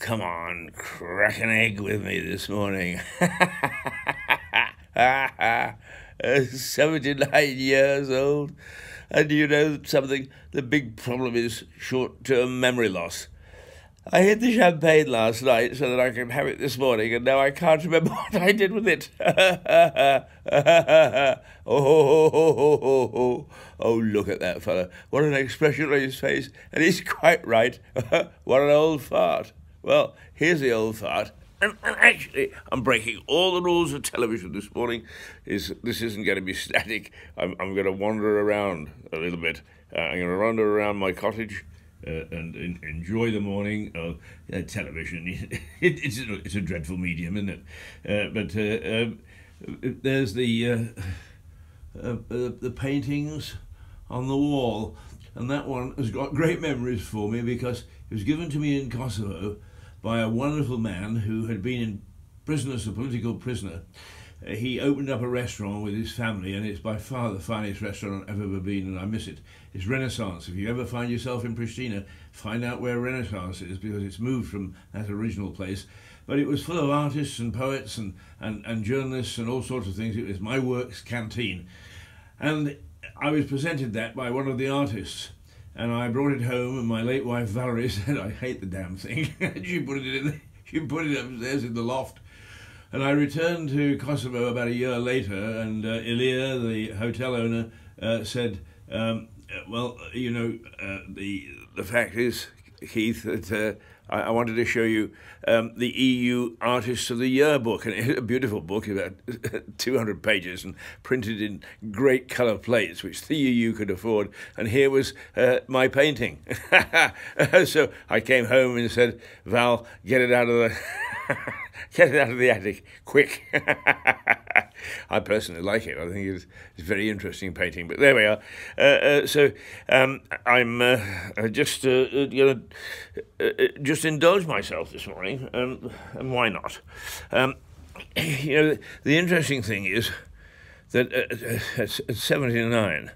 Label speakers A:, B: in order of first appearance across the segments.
A: come on, crack an egg with me this morning. Uh, 79 years old. And you know something? The big problem is short term memory loss. I hid the champagne last night so that I can have it this morning, and now I can't remember what I did with it. oh, oh, oh, oh, oh, look at that fellow. What an expression on his face. And he's quite right. what an old fart. Well, here's the old fart. And, and, actually, I'm breaking all the rules of television this morning. Is This isn't going to be static. I'm, I'm going to wander around a little bit. Uh, I'm going to wander around my cottage. Uh, and, and, enjoy the morning of uh, television. it, it's, a, it's a dreadful medium, isn't it? Uh, but um, there's the the paintings on the wall, and that one has got great memories for me because it was given to me in Kosovo by a wonderful man who had been in prison as a political prisoner. Uh, he opened up a restaurant with his family, and it's by far the finest restaurant I've ever been, and I miss it. It's Renaissance. If you ever find yourself in Pristina, find out where Renaissance is because it's moved from that original place. But it was full of artists and poets and, and, and journalists and all sorts of things. It was my works canteen. And I was presented that by one of the artists and I brought it home, and my late wife Valerie said, "I hate the damn thing." she put it in. She put it upstairs in the loft. And I returned to Kosovo about a year later, and uh, Ilia, the hotel owner, uh, said, um, "Well, you know, uh, the the fact is, Keith, that." Uh, I, wanted to show you um, the EU Artists of the Year book, and it's a beautiful book, about 200 pages, and printed in great colour plates, which the EU could afford. And here was uh, my painting. so I came home and said, Val, get it out of the. Get it out of the attic, quick. I personally like it. I think it's, it's very interesting painting. But there we are. Uh, uh, so um, I'm uh, just uh, uh, you know uh, just indulge myself this morning, um, and why not? Um, you know, the interesting thing is that at, at 79,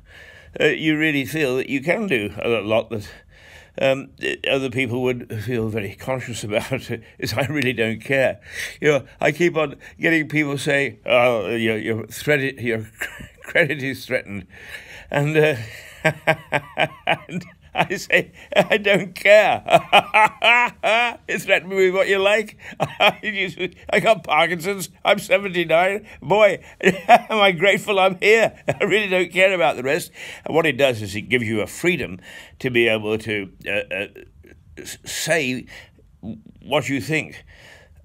A: you really feel that you can do a lot that um, other people would feel very conscious about it is I really don't care. You know, I keep on getting people say, "Oh, your your threat, your credit is threatened," and, uh, and I say, I don't care. It's threaten me with what you like. I got Parkinson's. I'm 79. Boy, am I grateful I'm here. I really don't care about the rest. And what it does is it gives you a freedom to be able to uh, uh, say what you think.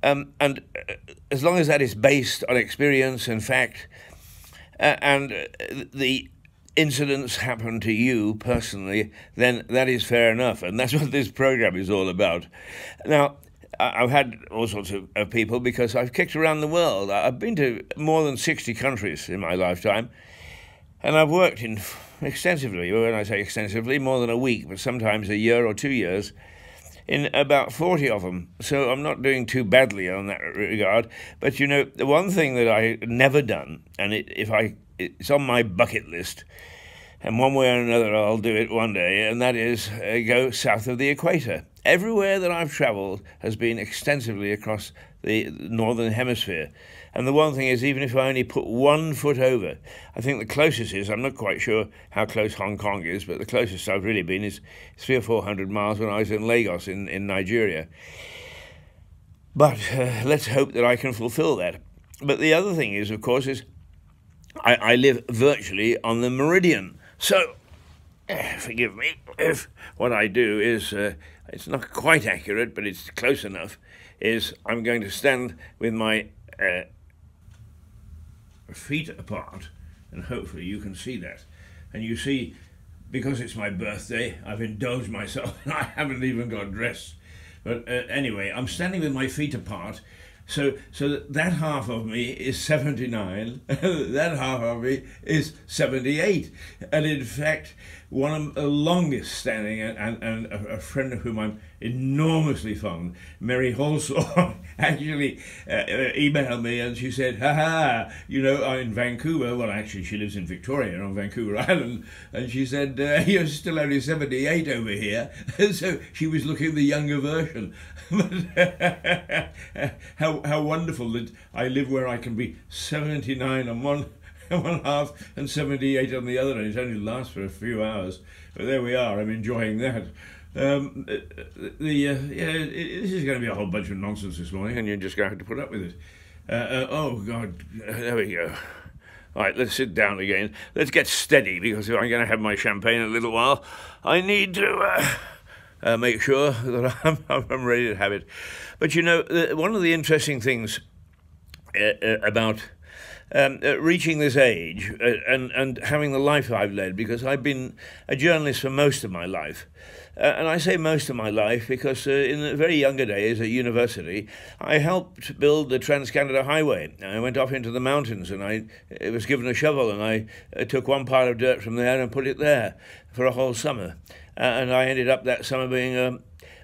A: Um, and uh, as long as that is based on experience and fact, uh, and the incidents happen to you personally, then that is fair enough. And that's what this program is all about. Now, I've had all sorts of, of, people because I've kicked around the world. I've been to more than 60 countries in my lifetime, and I've worked in extensively, when I say extensively, more than a week, but sometimes a year or two years, in about 40 of them. So I'm not doing too badly on that regard. But you know, the one thing that I never done, and it, if I it's on my bucket list, and one way or another I'll do it one day, and that is uh, go south of the equator. Everywhere that I've travelled has been extensively across the northern hemisphere. And the one thing is, even if I only put one foot over, I think the closest is, I'm not quite sure how close Hong Kong is, but the closest I've really been is three or four hundred miles when I was in Lagos in, in Nigeria. But uh, let's hope that I can fulfill that. But the other thing is, of course, is I, I live virtually on the meridian. So, uh, forgive me if what I do is, uh, it's not quite accurate, but it's close enough, is I'm going to stand with my uh, feet apart, and hopefully you can see that. And you see, because it's my birthday, I've indulged myself and I haven't even got dressed. But uh, anyway, I'm standing with my feet apart so, so that half of me is 79, that half of me is 78. And in fact, one of the longest standing and, and, and a, a, friend of whom I'm enormously fond, Mary Halsall, actually uh, emailed me and she said, ha ha, you know, I'm in Vancouver. Well, actually, she lives in Victoria on Vancouver Island. And she said, uh, you're still only 78 over here. so she was looking the younger version. how, how wonderful that I live where I can be 79 on one one half and 78 on the other, and it only lasts for a few hours. But there we are, I'm enjoying that. Um, the uh, yeah, it, it, this is going to be a whole bunch of nonsense this morning, and you're just going to have to put up with it. Uh, uh, oh, God, there we go. All right, let's sit down again. Let's get steady, because if I'm going to have my champagne in a little while, I need to uh, uh, make sure that I'm, I'm ready to have it. But you know, one of the interesting things uh, about um, uh, reaching this age uh, and, and having the life I've led, because I've been a journalist for most of my life. Uh, and I say most of my life because uh, in the very younger days at university, I helped build the Trans Canada Highway. I went off into the mountains and I it was given a shovel and I uh, took one pile of dirt from there and put it there for a whole summer. Uh, and I ended up that summer being um,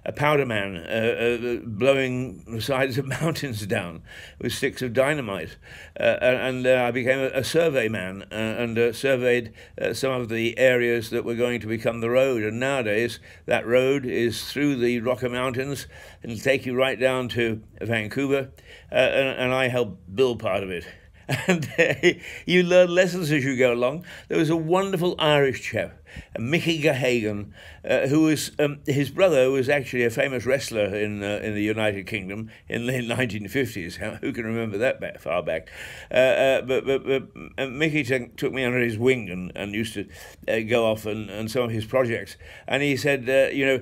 A: a powder man uh, uh, blowing the sides of mountains down with sticks of dynamite. Uh, and uh, I became a, a survey man uh, and uh, surveyed some of the areas that were going to become the road. And nowadays, that road is through the Rocky Mountains and take you right down to Vancouver. And, and I helped build part of it and uh, you learn lessons as you go along. There was a wonderful Irish chap, Mickey Gahagan, uh, who was um, his brother was actually a famous wrestler in uh, in the United Kingdom in the 1950s. who can remember that back, far back? Uh, uh, but, but, but Mickey t- took me under his wing and, and used to uh, go off and, and some of his projects. And he said, you know,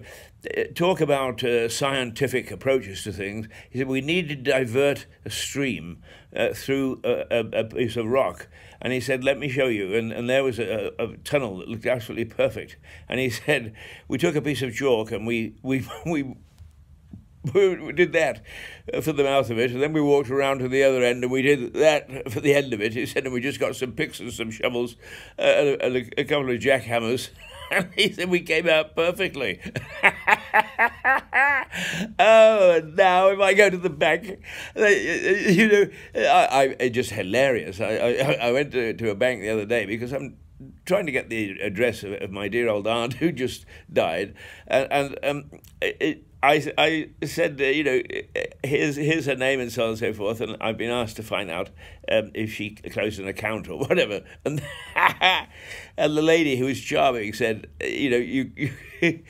A: talk about uh, scientific approaches to things. He said we need to divert a stream uh, through a, a, a, piece of rock. And he said, let me show you. And, and there was a, a, tunnel that looked absolutely perfect. And he said, we took a piece of chalk and we, we, we, we did that for the mouth of it, and then we walked around to the other end, and we did that for the end of it. He said, and we just got some picks and some shovels, uh, and, a, a, couple of jackhammers, and he said we came out perfectly. Oh, now if I go to the bank, you know, I, I just hilarious. I, I, I went to, to a bank the other day because I'm trying to get the address of, of my dear old aunt who just died, and, and um, it, I, I said, uh, you know, here's, here's her name and so on and so forth, and I've been asked to find out um, if she closed an account or whatever. And, and the lady who was charming said, you know, you, you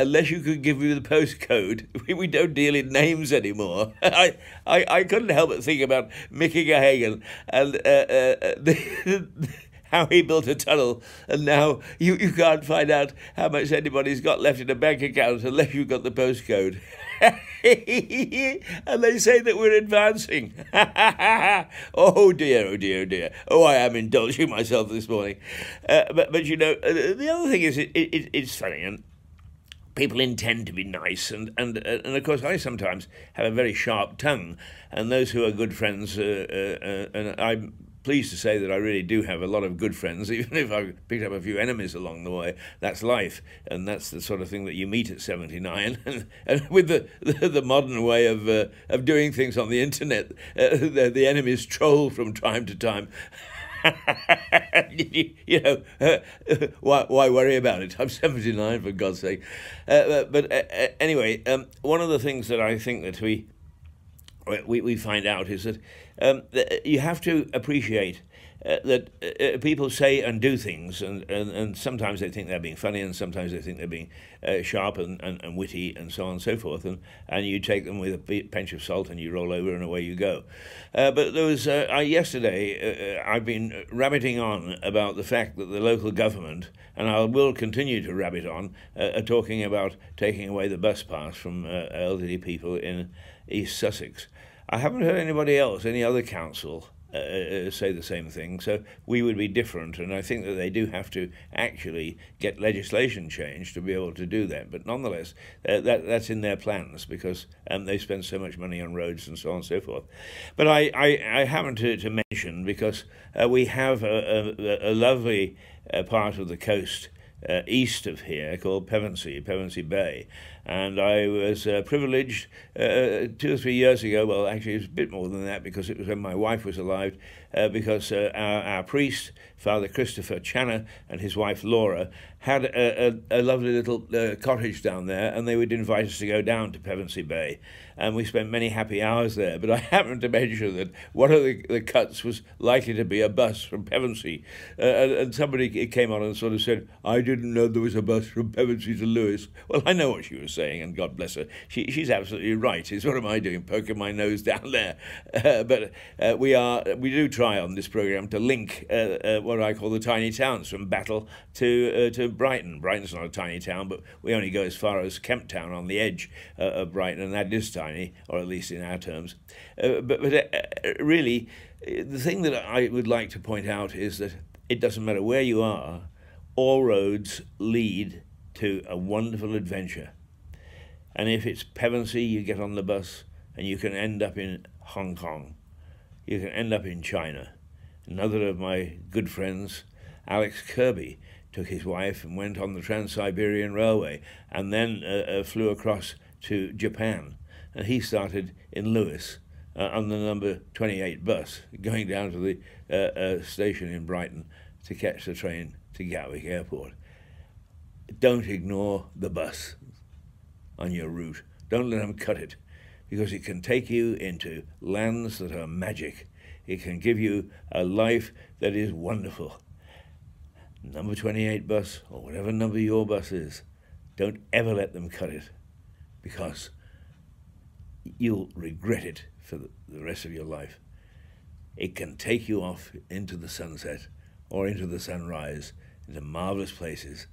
A: unless you could give me the postcode, we, we don't deal in names anymore. I, I, I couldn't help but think about Mickey Gahagan and uh, uh, the, how he built a tunnel, and now you, you can't find out how much anybody's got left in a bank account unless you've got the postcode. and they say that we're advancing. oh dear, oh dear, oh dear. Oh, I am indulging myself this morning. Uh, but, but you know, uh, the other thing is, it, it, it's funny, and people intend to be nice, and and uh, and of course I sometimes have a very sharp tongue, and those who are good friends, uh, uh, uh and I'm pleased to say that I really do have a lot of good friends, even if I've picked up a few enemies along the way. That's life, and that's the sort of thing that you meet at 79. and, and with the, the, the, modern way of, uh, of doing things on the internet, uh, the, the enemies troll from time to time. you know, uh, why, why worry about it? I'm 79, for God's sake. Uh, but uh, uh, anyway, um, one of the things that I think that we we, we find out is that um, you have to appreciate uh, that uh, uh, people say and do things, and, and, and sometimes they think they're being funny, and sometimes they think they're being uh, sharp and, and, and witty, and so on and so forth. And, and you take them with a pinch of salt, and you roll over, and away you go. Uh, but there was uh, I, yesterday. I've been rabbiting on about the fact that the local government, and I will continue to rabbit on, are talking about taking away the bus pass from elderly people in East Sussex. I haven't heard anybody else, any other council, uh, uh, say the same thing. So we would be different, and I think that they do have to actually get legislation changed to be able to do that. But nonetheless, uh, that that's in their plans because um, they spend so much money on roads and so on and so forth. But I, I, I happen to, to mention because uh, we have a, a, a lovely uh, part of the coast uh, east of here called Pevensey, Pevensey Bay. And I was uh, privileged uh, two or three years ago, well, actually, it was a bit more than that because it was when my wife was alive, uh, because uh, our, our priest, Father Christopher Channer, and his wife Laura had a, a, a lovely little uh, cottage down there, and they would invite us to go down to Pevensey Bay. And we spent many happy hours there. But I happened to mention that one of the, the cuts was likely to be a bus from Pevensey. Uh, and, and somebody came on and sort of said, I didn't know there was a bus from Pevensey to Lewes. Well, I know what she was saying, and God bless her. She, she's absolutely right. It's what am I doing, poking my nose down there? Uh, but uh, we are we do try on this program to link uh, uh, what I call the tiny towns from Battle to uh, to Brighton. Brighton's not a tiny town, but we only go as far as Kemp Town on the edge uh, of Brighton, and that is tiny, or at least in our terms. but but really, the thing that I would like to point out is that it doesn't matter where you are, all roads lead to a wonderful adventure. And if it's Pevensey, you get on the bus and you can end up in Hong Kong. You can end up in China. Another of my good friends, Alex Kirby, took his wife and went on the Trans Siberian Railway and then uh, uh, flew across to Japan. And he started in Lewes uh, on the number 28 bus, going down to the uh, uh, station in Brighton to catch the train to Gatwick Airport. Don't ignore the bus on your route. Don't let them cut it because it can take you into lands that are magic. It can give you a life that is wonderful. Number 28 bus, or whatever number your bus is, don't ever let them cut it because you'll regret it for the rest of your life. It can take you off into the sunset or into the sunrise, into marvelous places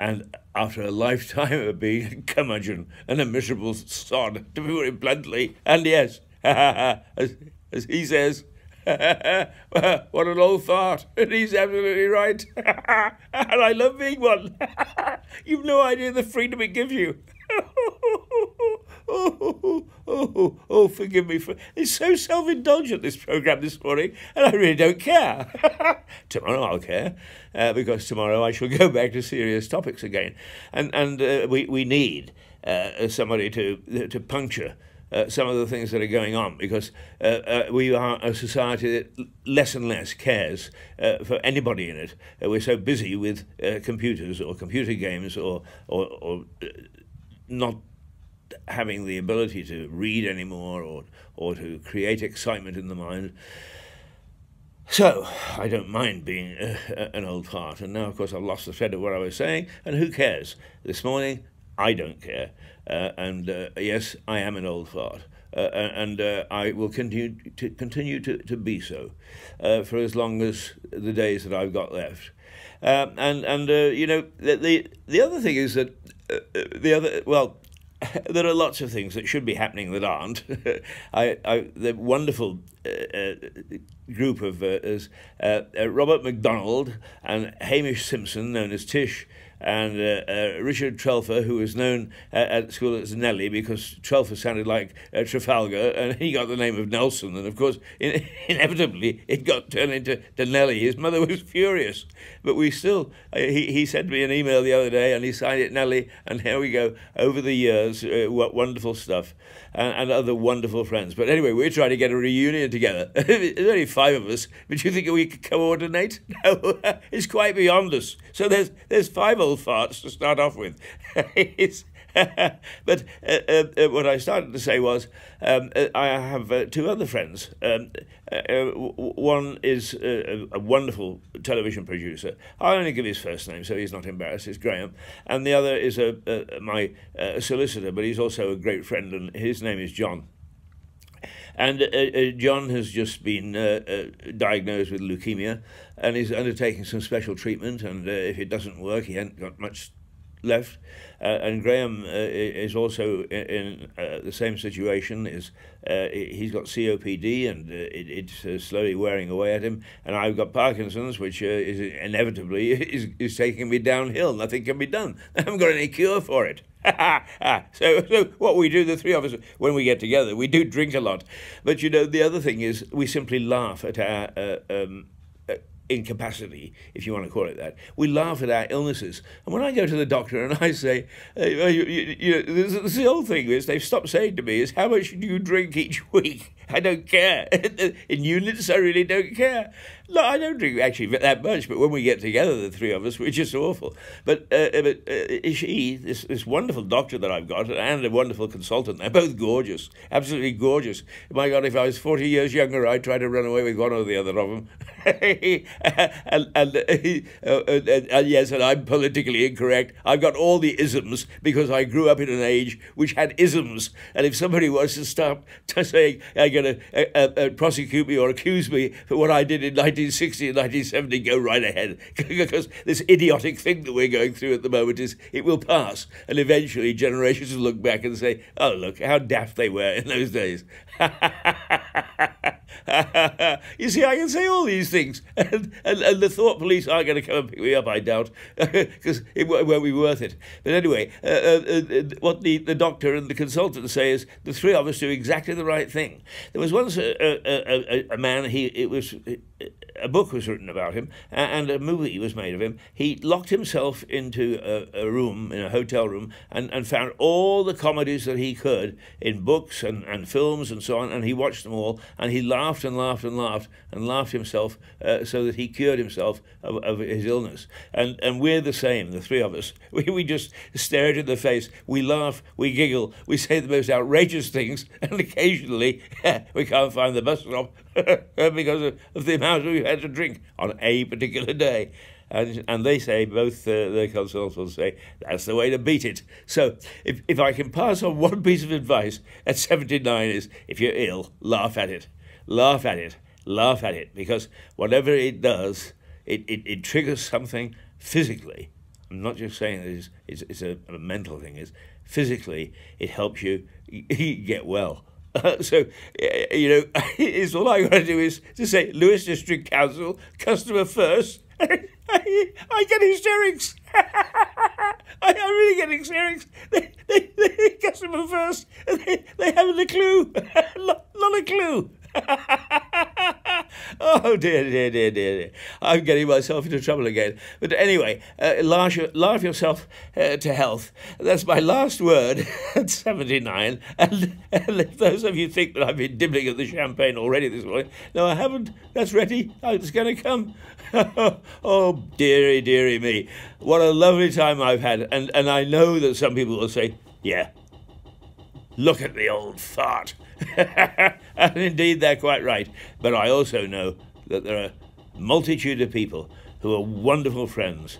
A: and after a lifetime of being a curmudgeon and a miserable sod, to be very bluntly, and yes, as, as he says, what an old fart. And he's absolutely right. and I love being one. You've no idea the freedom it gives you. Oh, oh, oh, forgive me for it's so self-indulgent this program this morning, and I really don't care. tomorrow I'll care uh, because tomorrow I shall go back to serious topics again, and and uh, we we need uh, somebody to to puncture. Uh, some of the things that are going on because uh, uh, we are a society that less and less cares uh, for anybody in it. Uh, we're so busy with uh, computers or computer games or, or, or not having the ability to read anymore or, or to create excitement in the mind. So, I don't mind being uh, an old fart. And now, of course, I've lost the thread of what I was saying, and who cares? This morning, I don't care. Uh, and uh, yes, I am an old fart. Uh, and uh, I will continue to continue to, to be so uh, for as long as the days that I've got left. And and you know the, the the other thing is that the other well there are lots of things that should be happening that aren't. I, I, the wonderful uh, uh, group of uh, uh, uh, Robert MacDonald and Hamish Simpson, known as Tish, and uh, uh, Richard Trelfer, who was known uh, at school as Nelly because Trelfer sounded like uh, Trafalgar, and he got the name of Nelson, and of course, in, inevitably, it got turned into to Nelly. His mother was furious, but we still. He he sent me an email the other day, and he signed it Nelly, and here we go. Over the years, what wonderful stuff, and, and other wonderful friends. But anyway, we're trying to get a reunion together. There's only five of us, but you think we could coordinate? No, it's quite beyond us. So there's there's five of farts to start off with. but uh, uh, uh, what I started to say was um, uh, I have uh, two other friends. Um, uh, one is a, a, wonderful television producer. I'll only give his first name so he's not embarrassed. It's Graham. And the other is a, a my solicitor, but he's also a great friend, and his name is John. And uh, uh, John has just been uh, uh, diagnosed with leukemia and is undertaking some special treatment. And if it doesn't work, he hasn't got much left. Uh, and Graham is also in, in the same situation. Is he's got COPD and it, it's slowly wearing away at him. And I've got Parkinson's, which is inevitably is, is taking me downhill. Nothing can be done. I haven't got any cure for it. so, so what we do, the three of us, when we get together, we do drink a lot. But you know, the other thing is we simply laugh at our uh, um, uh, incapacity, if you want to call it that. We laugh at our illnesses. And when I go to the doctor and I say, uh, you, you, you this, this, the old thing is they've stopped saying to me is, how much do you drink each week? I don't care. In units, I really don't care. No, I don't drink actually that much, but when we get together, the three of us, we're just awful. But, uh, uh but uh, she, this, this wonderful doctor that I've got, and a wonderful consultant, they're both gorgeous, absolutely gorgeous. My God, if I was 40 years younger, I'd try to run away with one or the other of them. and, and, uh, and, and, yes, and I'm politically incorrect. I've got all the isms because I grew up in an age which had isms. And if somebody was to start to saying, I'm going to uh, uh, prosecute me or accuse me for what I did in 1960 and 1970, go right ahead. because this idiotic thing that we're going through at the moment is it will pass. And eventually generations will look back and say, oh, look, how daft they were in those days. you see, I can say all these things, and, and, and, the thought police aren't going to come and pick me up, I doubt, because it won't be worth it. But anyway, uh, uh, uh, what the, the doctor and the consultant say is the three of us do exactly the right thing. There was once a, a, a, a man, he it was a book was written about him and a movie was made of him. He locked himself into a, a, room, in a hotel room, and, and found all the comedies that he could in books and, and films and so on, and he watched them all, and he laughed and laughed and laughed and laughed himself uh, so that he cured himself of, of his illness. And, and we're the same, the three of us. We, we just stare it in the face, we laugh, we giggle, we say the most outrageous things, and occasionally we can't find the bus stop because of, of the amount we've had to drink on a particular day. And, and they say, both uh, the consultants say, that's the way to beat it. So if, if I can pass on one piece of advice at 79 is, if you're ill, laugh at it. Laugh at it. Laugh at it. Because whatever it does, it, it, it triggers something physically. I'm not just saying it's, it's, it's a, a mental thing. It's physically, it helps you get well. Uh, so, uh, you know, it's all I got to do is to say, Lewes District Council, customer first. I, I get hysterics. I, am really get hysterics. They, they, they, customer first. They, they haven't a clue. not, not a clue. oh dear, dear, dear, dear, I'm getting myself into trouble again. But anyway, laugh, laugh yourself uh, to health. That's my last word at 79. And, if those of you think that I've been dibbling at the champagne already this morning, no, I haven't. That's ready. It's going to come. oh, dearie, dearie me. What a lovely time I've had. And, and I know that some people will say, yeah, look at the old fart. and indeed, they're quite right. But I also know that there are multitude of people who are wonderful friends,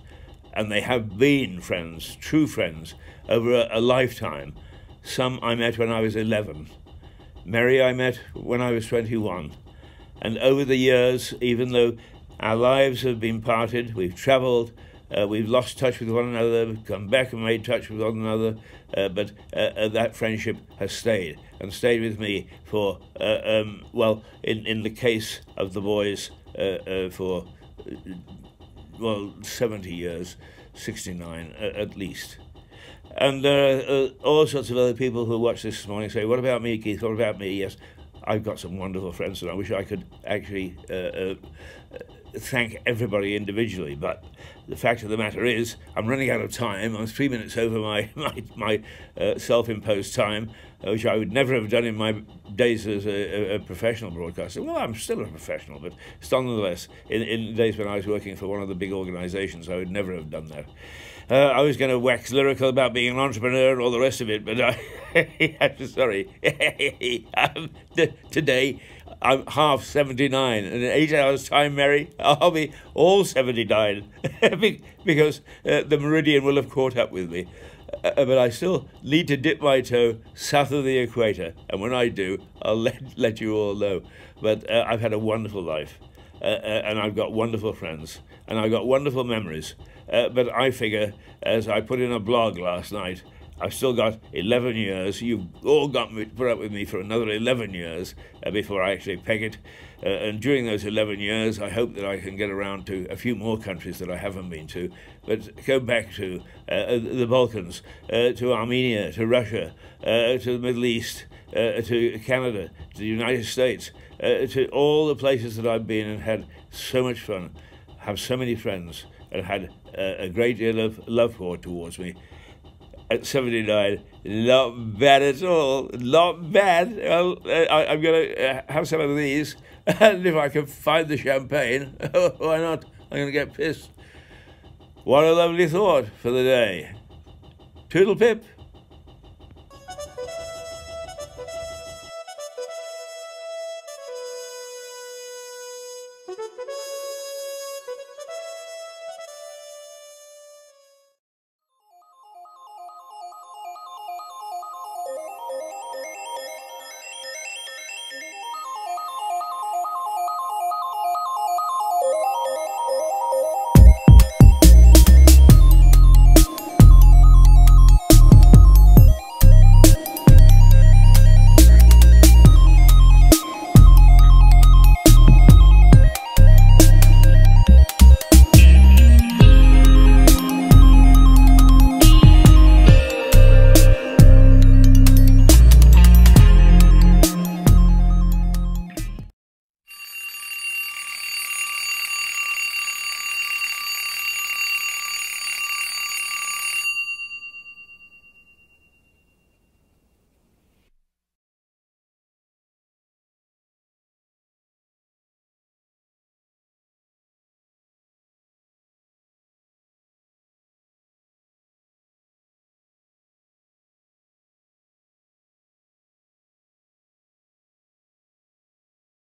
A: and they have been friends, true friends, over a, a lifetime. Some I met when I was 11. Mary I met when I was 21. And over the years, even though our lives have been parted, we've travelled, uh, we've lost touch with one another, come back and made touch with one another, uh, but uh, uh that friendship has stayed and stayed with me for, uh, um, well, in, in the case of the boys, uh, for, well, 70 years, 69 at least. And there are all sorts of other people who watch this morning say, What about me, Keith? What about me? Yes, I've got some wonderful friends, and I wish I could actually thank everybody individually, but the fact of the matter is, I'm running out of time. I'm three minutes over my my, my uh, self-imposed time, uh, which I would never have done in my days as a, a, professional broadcaster. Well, I'm still a professional, but still nonetheless, in, in days when I was working for one of the big organisations, I would never have done that. Uh, I was going to wax lyrical about being an entrepreneur and all the rest of it, but I, I'm sorry. um, today, I'm half 79, and in eight hours' time, Mary, I'll be all 79 because uh, the meridian will have caught up with me. Uh, but I still need to dip my toe south of the equator, and when I do, I'll let, let you all know. But uh, I've had a wonderful life, uh, uh, and I've got wonderful friends, and I've got wonderful memories. Uh, but I figure, as I put in a blog last night, I've still got 11 years. You've all got me, put up with me for another 11 years uh, before I actually peg it. Uh, and during those 11 years, I hope that I can get around to a few more countries that I haven't been to. But go back to uh, the Balkans, uh, to Armenia, to Russia, uh, to the Middle East, uh, to Canada, to the United States, to all the places that I've been and had so much fun. have so many friends and had a, a great deal of love for towards me. At 79, not bad at all, not bad. Well, uh, I, am going to uh, have some of these, and if I can find the champagne, why not? I'm going to get pissed. What a lovely thought for the day. Toodle pip.